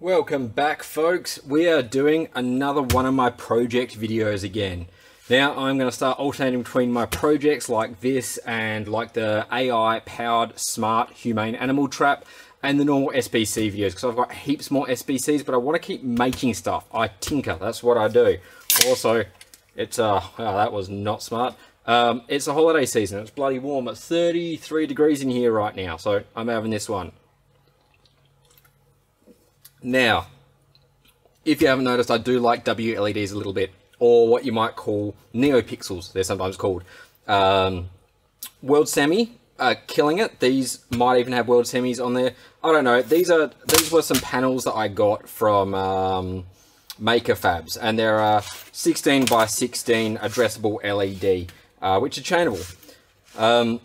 Welcome back folks. We are doing another one of my project videos again. Now I'm going to start alternating between my projects like this and like the AI powered smart humane animal trap and the normal SBC videos because I've got heaps more SBCs but I want to keep making stuff. I tinker, that's what I do. Also, it's, uh, oh, that was not smart. Um, it's a holiday season, it's bloody warm, it's 33 degrees in here right now, so I'm having this one. Now, if you haven't noticed, I do like WLEDs a little bit, or what you might call neopixels, they're sometimes called. Um, World Semi, uh, killing it. These might even have World Semis on there. I don't know. These are these were some panels that I got from um, MakerFabs, and they're a 16 by 16 addressable LED, uh, which are chainable. Um,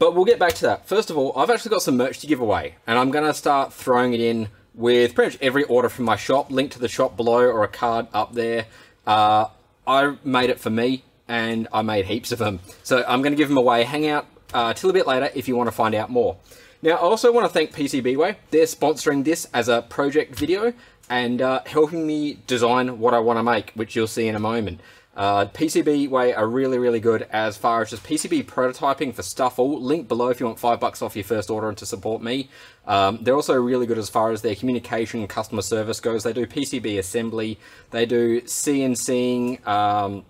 but we'll get back to that. First of all, I've actually got some merch to give away, and I'm going to start throwing it in with pretty much every order from my shop. Link to the shop below or a card up there. Uh, I made it for me, and I made heaps of them. So I'm going to give them away. Hang out uh, till a bit later if you want to find out more. Now, I also want to thank PCBWay. They're sponsoring this as a project video and uh, helping me design what I want to make, which you'll see in a moment. Uh, PCBWay are really, really good as far as just PCB prototyping for stuff. All link below if you want five bucks off your first order and to support me. Um, they're also really good as far as their communication and customer service goes. They do PCB assembly, they do CNCing, um,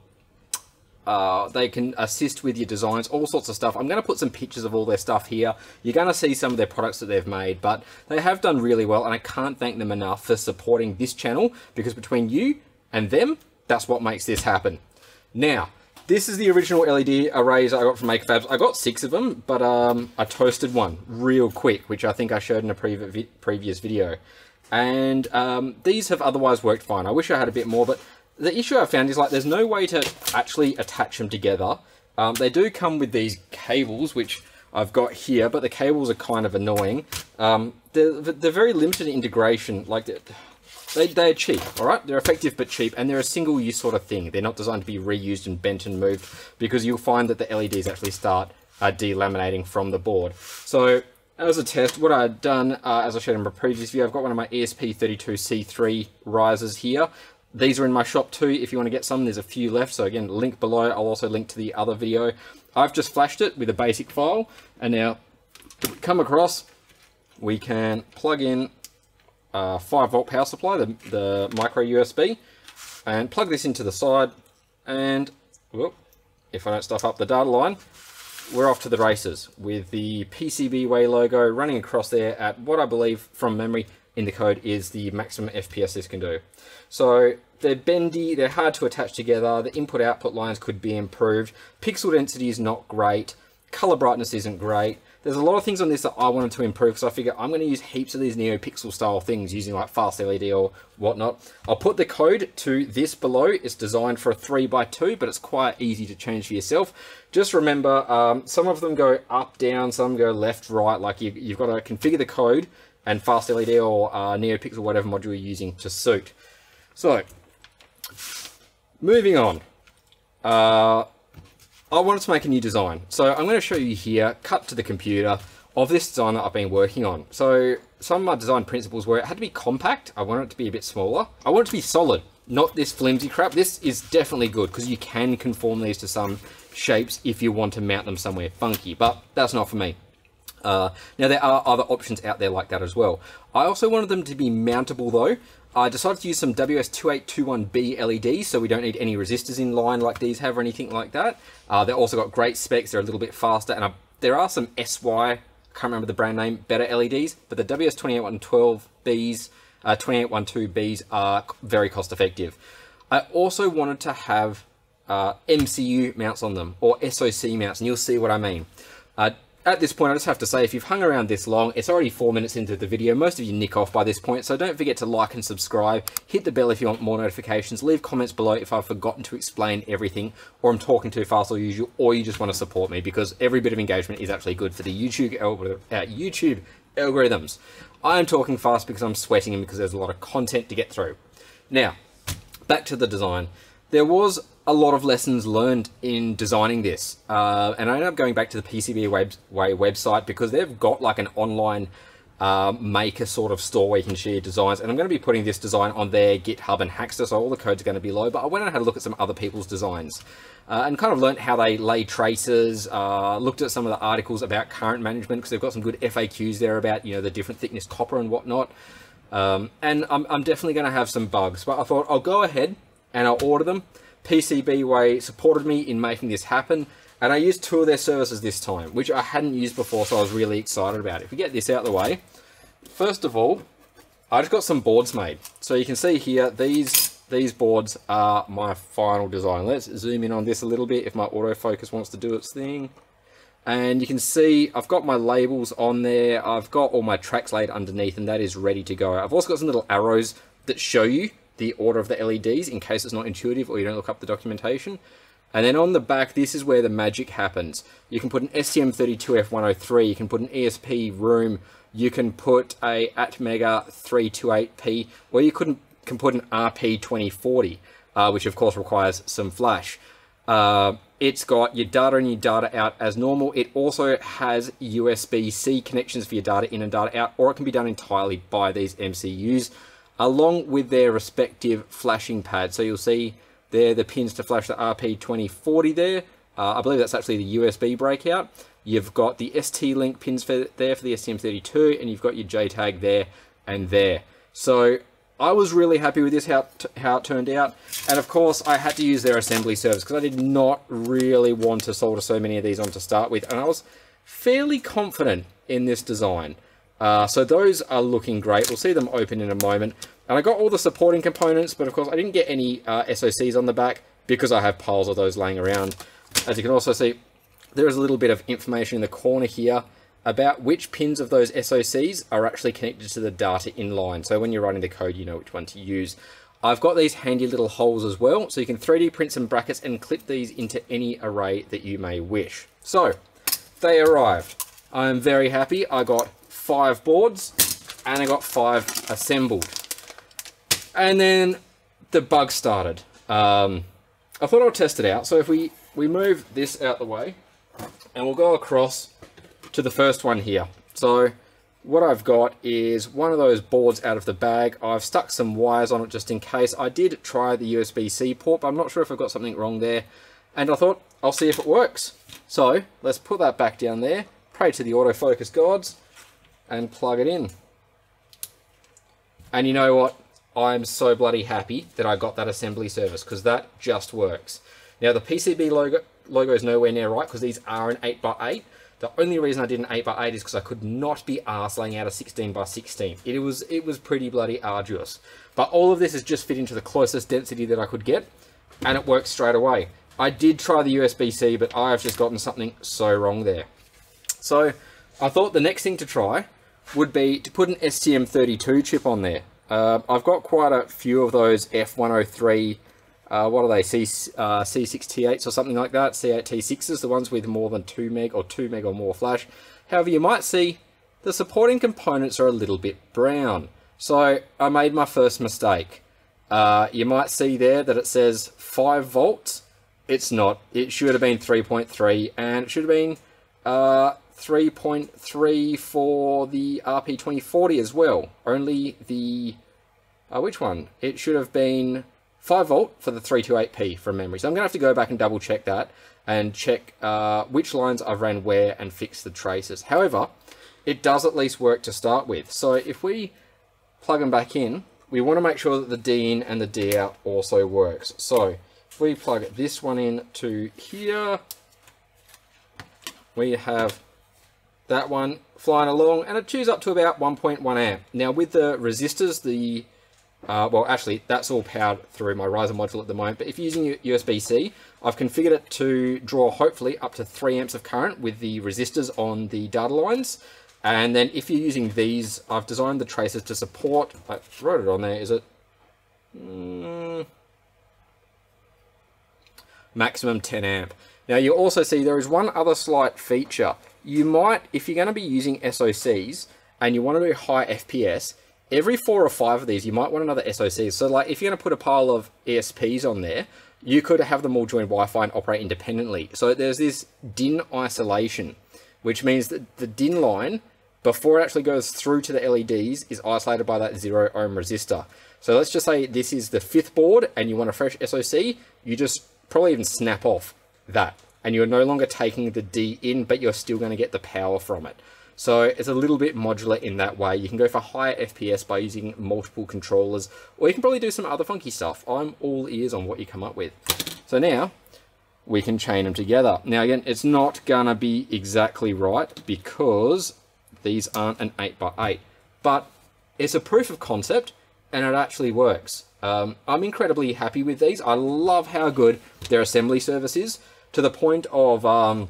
uh, they can assist with your designs, all sorts of stuff. I'm going to put some pictures of all their stuff here. You're going to see some of their products that they've made, but they have done really well, and I can't thank them enough for supporting this channel, because between you and them, that's what makes this happen. Now, this is the original LED arrays I got from MakerFabs. I got six of them, but um, I toasted one real quick, which I think I showed in a previ previous video. And um, these have otherwise worked fine. I wish I had a bit more, but the issue I found is like there's no way to actually attach them together. Um, they do come with these cables, which I've got here, but the cables are kind of annoying. Um, they're, they're very limited integration. Like they, they're cheap, all right? They're effective but cheap, and they're a single-use sort of thing. They're not designed to be reused and bent and moved because you'll find that the LEDs actually start uh, delaminating from the board. So as a test, what I've done, uh, as I showed in my previous video, I've got one of my ESP32C3 risers here. These are in my shop too if you want to get some. There's a few left, so again, link below. I'll also link to the other video. I've just flashed it with a basic file, and now come across, we can plug in a 5 volt power supply, the, the micro USB, and plug this into the side, and whoop, if I don't stuff up the data line, we're off to the races with the PCBWay logo running across there at what I believe from memory in the code is the maximum FPS this can do. So they're bendy, they're hard to attach together, the input output lines could be improved, pixel density is not great, color brightness isn't great. There's a lot of things on this that I wanted to improve because I figure I'm going to use heaps of these NeoPixel style things using like FastLED or whatnot. I'll put the code to this below. It's designed for a 3x2 but it's quite easy to change for yourself. Just remember um, some of them go up, down, some go left, right. Like you, you've got to configure the code and FastLED or uh, NeoPixel, whatever module you're using to suit. So, moving on. Uh, I wanted to make a new design. So I'm going to show you here, cut to the computer, of this design that I've been working on. So some of my design principles were it had to be compact, I want it to be a bit smaller. I want it to be solid, not this flimsy crap. This is definitely good because you can conform these to some shapes if you want to mount them somewhere funky, but that's not for me. Uh, now there are other options out there like that as well. I also wanted them to be mountable though. I decided to use some WS2812B LEDs so we don't need any resistors in line like these have or anything like that. Uh, they've also got great specs, they're a little bit faster and I, there are some SY, can't remember the brand name, better LEDs, but the WS2812Bs, uh, 2812Bs are very cost effective. I also wanted to have uh, MCU mounts on them or SOC mounts and you'll see what I mean. Uh, at this point, I just have to say, if you've hung around this long, it's already four minutes into the video. Most of you nick off by this point, so don't forget to like and subscribe. Hit the bell if you want more notifications. Leave comments below if I've forgotten to explain everything, or I'm talking too fast or usual, or you just want to support me, because every bit of engagement is actually good for the YouTube, uh, YouTube algorithms. I am talking fast because I'm sweating and because there's a lot of content to get through. Now, back to the design. There was a lot of lessons learned in designing this. Uh, and I ended up going back to the PCB web, Way website because they've got like an online um, make a sort of store where you can share designs. And I'm going to be putting this design on their GitHub and Hackster, so all the codes going to be low. But I went and had a look at some other people's designs uh, and kind of learnt how they lay traces, uh, looked at some of the articles about current management because they've got some good FAQs there about, you know, the different thickness copper and whatnot. Um, and I'm, I'm definitely going to have some bugs, but I thought I'll go ahead and I'll order them. PCBWay supported me in making this happen. And I used two of their services this time, which I hadn't used before, so I was really excited about it. If we get this out of the way, first of all, I just got some boards made. So you can see here, these these boards are my final design. Let's zoom in on this a little bit if my autofocus wants to do its thing. And you can see I've got my labels on there. I've got all my tracks laid underneath and that is ready to go. I've also got some little arrows that show you the order of the LEDs in case it's not intuitive or you don't look up the documentation. And then on the back, this is where the magic happens. You can put an STM32F103, you can put an ESP WROOM, you can put a Atmega 328P, or you couldn't, can put an RP2040, uh, which of course requires some flash. Uh, it's got your data and your data out as normal. It also has USB-C connections for your data in and data out, or it can be done entirely by these MCUs, along with their respective flashing pads. So you'll see there, the pins to flash the RP2040 there. Uh, I believe that's actually the USB breakout. You've got the ST-Link pins for, there for the STM32, and you've got your JTAG there and there. So I was really happy with this, how, how it turned out. And of course, I had to use their assembly service because I did not really want to solder so many of these on to start with. And I was fairly confident in this design. Uh, so those are looking great. We'll see them open in a moment. And I got all the supporting components, but of course I didn't get any uh, SOCs on the back because I have piles of those laying around. As you can also see, there is a little bit of information in the corner here about which pins of those SOCs are actually connected to the data inline. So when you're writing the code, you know which one to use. I've got these handy little holes as well, so you can 3D print some brackets and clip these into any array that you may wish. So, they arrived. I am very happy. I got five boards and I got five assembled. And then the bug started. Um, I thought I'll test it out. So if we, we move this out the way, and we'll go across to the first one here. So what I've got is one of those boards out of the bag. I've stuck some wires on it just in case. I did try the USB-C port, but I'm not sure if I've got something wrong there. And I thought, I'll see if it works. So let's put that back down there, pray to the autofocus gods, and plug it in. And you know what? I'm so bloody happy that I got that assembly service because that just works. Now the PCB logo, logo is nowhere near right because these are an 8x8. The only reason I did an 8x8 is because I could not be arsed laying out a 16x16. It was, it was pretty bloody arduous. But all of this is just fit into the closest density that I could get and it works straight away. I did try the USB-C, but I have just gotten something so wrong there. So I thought the next thing to try would be to put an STM32 chip on there. Uh, I've got quite a few of those F103, uh, what are they, C, uh, C6T8s or something like that, C8T6s, the ones with more than 2 meg or 2 meg or more flash. However, you might see the supporting components are a little bit brown. So I made my first mistake. Uh, you might see there that it says 5 volts. It's not. It should have been 3.3 and it should have been uh, 3.3 for the RP2040 as well. Only the... Uh, which one? It should have been 5 volt for the 328p from memory. So I'm going to have to go back and double check that and check uh, which lines I've ran where and fix the traces. However, it does at least work to start with. So if we plug them back in, we want to make sure that the D in and the D out also works. So if we plug this one in to here, we have that one flying along and it chews up to about 1.1 amp. Now with the resistors, the uh, well actually that's all powered through my riser module at the moment, but if you're using USB-C, I've configured it to draw hopefully up to 3 amps of current with the resistors on the data lines. And then if you're using these, I've designed the traces to support, I wrote it on there, is it? Mm, maximum 10 amp. Now you also see there is one other slight feature you might, if you're going to be using SOCs and you want to do high FPS, every four or five of these, you might want another SOC. So like if you're going to put a pile of ESPs on there, you could have them all join Wi-Fi and operate independently. So there's this DIN isolation, which means that the DIN line before it actually goes through to the LEDs is isolated by that zero ohm resistor. So let's just say this is the fifth board and you want a fresh SOC, you just probably even snap off that. And you're no longer taking the D in, but you're still going to get the power from it. So it's a little bit modular in that way. You can go for higher FPS by using multiple controllers, or you can probably do some other funky stuff. I'm all ears on what you come up with. So now we can chain them together. Now again, it's not gonna be exactly right because these aren't an 8x8, but it's a proof of concept and it actually works. Um, I'm incredibly happy with these. I love how good their assembly service is to the point of, um,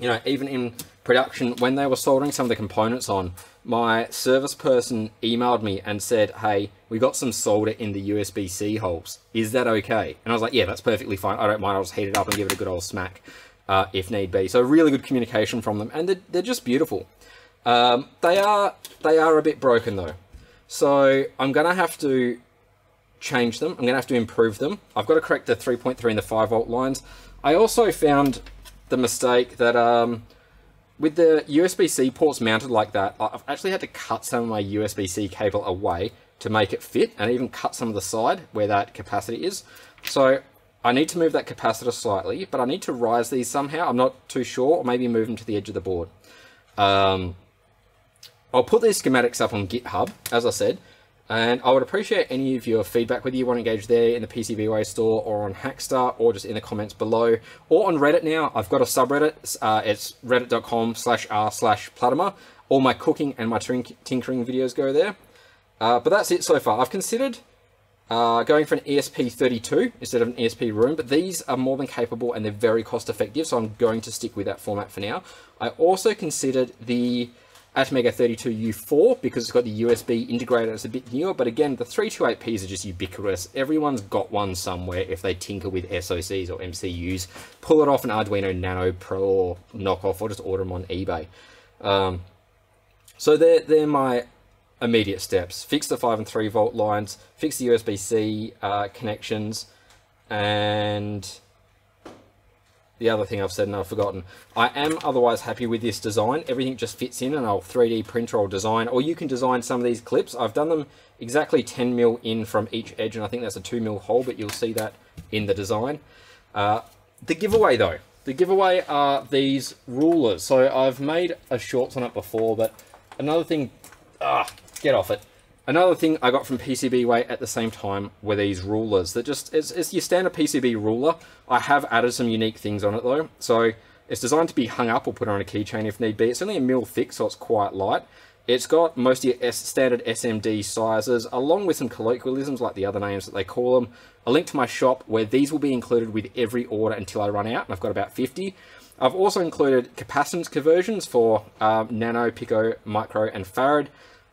you know, even in production, when they were soldering some of the components on, my service person emailed me and said, hey, we got some solder in the USB-C holes. Is that okay? And I was like, yeah, that's perfectly fine. I don't mind. I'll just heat it up and give it a good old smack uh, if need be. So really good communication from them. And they're, they're just beautiful. Um, they are they are a bit broken though. So I'm going to have to change them. I'm going to have to improve them. I've got to correct the 3.3 and the 5 volt lines. I also found the mistake that um, with the USB-C ports mounted like that, I've actually had to cut some of my USB-C cable away to make it fit and even cut some of the side where that capacitor is. So I need to move that capacitor slightly, but I need to rise these somehow. I'm not too sure, or maybe move them to the edge of the board. Um, I'll put these schematics up on GitHub, as I said, and I would appreciate any of your feedback, whether you want to engage there in the PCBWay store or on Hackster or just in the comments below or on Reddit now. I've got a subreddit. Uh, it's reddit.com slash r slash Platima. All my cooking and my tinkering videos go there. Uh, but that's it so far. I've considered uh, going for an ESP32 instead of an ESP WROOM, but these are more than capable and they're very cost effective, so I'm going to stick with that format for now. I also considered the Atmega 32U4 because it's got the USB integrator. It's a bit newer, but again, the 328Ps are just ubiquitous. Everyone's got one somewhere if they tinker with SoCs or MCUs. Pull it off an Arduino Nano Pro or knockoff or just order them on eBay. Um, so they're, they're my immediate steps. Fix the 5 and 3 volt lines, fix the USB-C uh, connections, and the other thing I've said and I've forgotten. I am otherwise happy with this design. Everything just fits in and I'll 3D print or design, or you can design some of these clips. I've done them exactly 10 mil in from each edge, and I think that's a 2 mil hole, but you'll see that in the design. Uh, the giveaway though. The giveaway are these rulers. So I've made a shorts on it before, but another thing, ah, get off it. Another thing I got from PCBWay at the same time were these rulers that just, it's, it's your standard PCB ruler. I have added some unique things on it though. So it's designed to be hung up or put on a keychain if need be. It's only a mil thick, so it's quite light. It's got most of your standard SMD sizes, along with some colloquialisms like the other names that they call them. A link to my shop where these will be included with every order until I run out, and I've got about 50. I've also included capacitance conversions for um, nano, pico, micro, and farad.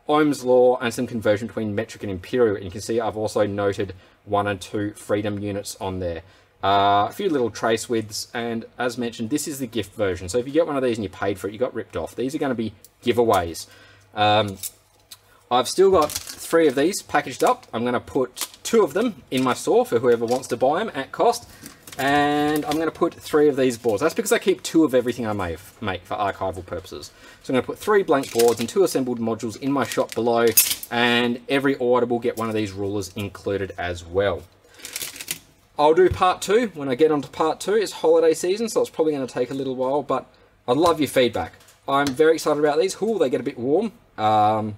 Ohm's law and some conversion between metric and imperial. And you can see I've also noted one and two freedom units on there. Uh, a few little trace widths, and as mentioned, this is the gift version. So if you get one of these and you paid for it, you got ripped off. These are going to be giveaways. Um, I've still got three of these packaged up. I'm going to put two of them in my store for whoever wants to buy them at cost and I'm going to put three of these boards. That's because I keep two of everything I make for archival purposes. So I'm going to put three blank boards and two assembled modules in my shop below, and every order will get one of these rulers included as well. I'll do part two when I get onto part two. It's holiday season, so it's probably going to take a little while, but I'd love your feedback. I'm very excited about these. Cool, they get a bit warm, um,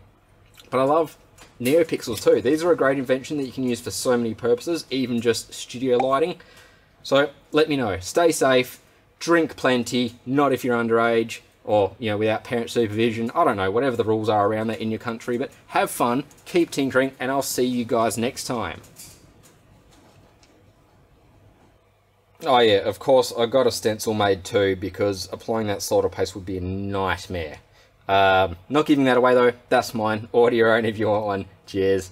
but I love NeoPixels too. These are a great invention that you can use for so many purposes, even just studio lighting. So let me know. Stay safe, drink plenty, not if you're underage or, you know, without parent supervision. I don't know, whatever the rules are around that in your country, but have fun, keep tinkering, and I'll see you guys next time. Oh yeah, of course, I got a stencil made too because applying that solder paste would be a nightmare. Um, not giving that away though, that's mine. Order your own if you want one. Cheers.